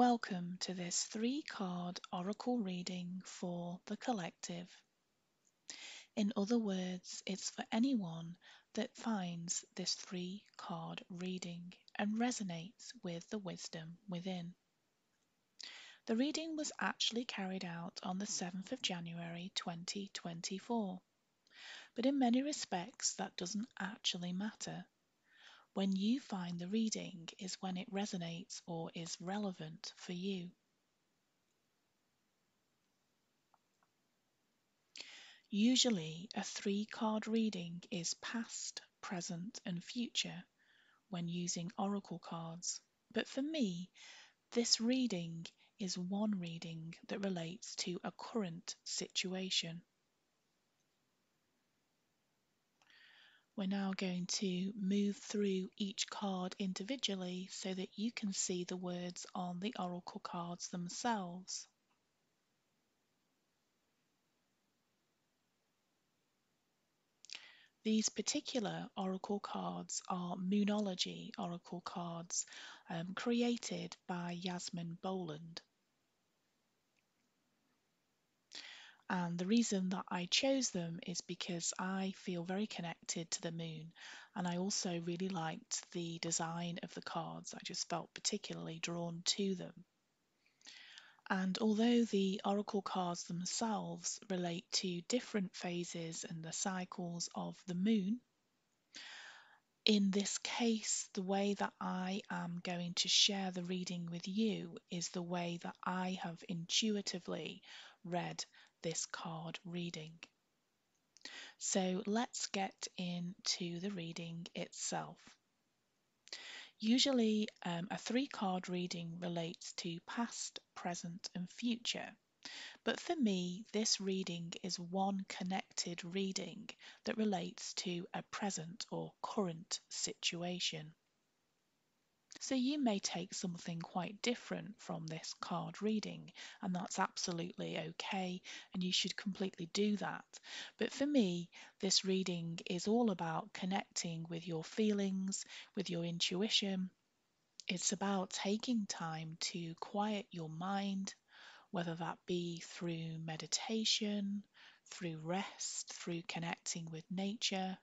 Welcome to this three card oracle reading for the collective. In other words, it's for anyone that finds this three card reading and resonates with the wisdom within. The reading was actually carried out on the 7th of January 2024, but in many respects that doesn't actually matter when you find the reading is when it resonates or is relevant for you. Usually, a three card reading is past, present, and future when using oracle cards. But for me, this reading is one reading that relates to a current situation. We're now going to move through each card individually so that you can see the words on the oracle cards themselves. These particular oracle cards are Moonology oracle cards um, created by Yasmin Boland. And the reason that I chose them is because I feel very connected to the moon. And I also really liked the design of the cards. I just felt particularly drawn to them. And although the oracle cards themselves relate to different phases and the cycles of the moon, in this case, the way that I am going to share the reading with you is the way that I have intuitively read this card reading. So let's get into the reading itself. Usually, um, a three card reading relates to past, present, and future. But for me, this reading is one connected reading that relates to a present or current situation. So you may take something quite different from this card reading, and that's absolutely okay, and you should completely do that. But for me, this reading is all about connecting with your feelings, with your intuition. It's about taking time to quiet your mind, whether that be through meditation, through rest, through connecting with nature,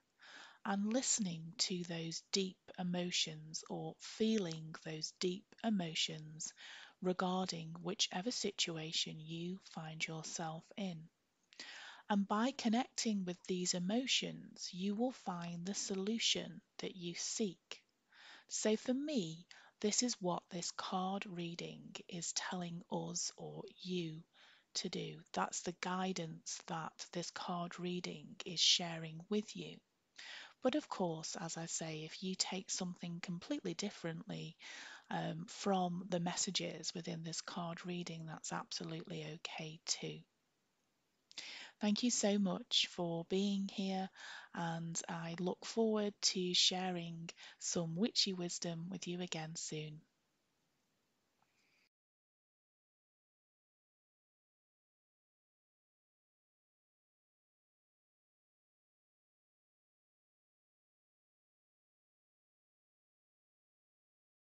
and listening to those deep emotions or feeling those deep emotions regarding whichever situation you find yourself in. And by connecting with these emotions, you will find the solution that you seek. So for me, this is what this card reading is telling us or you to do. That's the guidance that this card reading is sharing with you. But of course, as I say, if you take something completely differently um, from the messages within this card reading, that's absolutely okay too. Thank you so much for being here, and I look forward to sharing some witchy wisdom with you again soon.